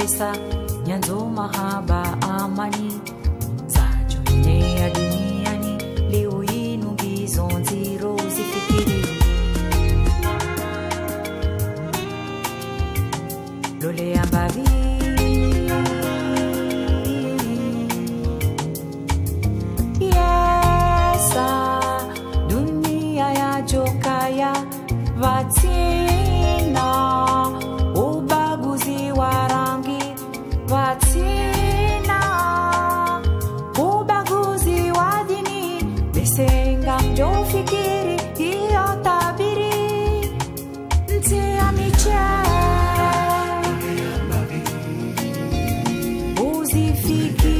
siasa nyanzo mahaba amani. Zachoenea duniani leo inu ngizo nziro zifikiri. Lolea mbavi. Yesa dunia ya jokaya vatina vatina ubaguzi wa dini besenga mjofikiri hiyo tabiri ntia miche uzifikiri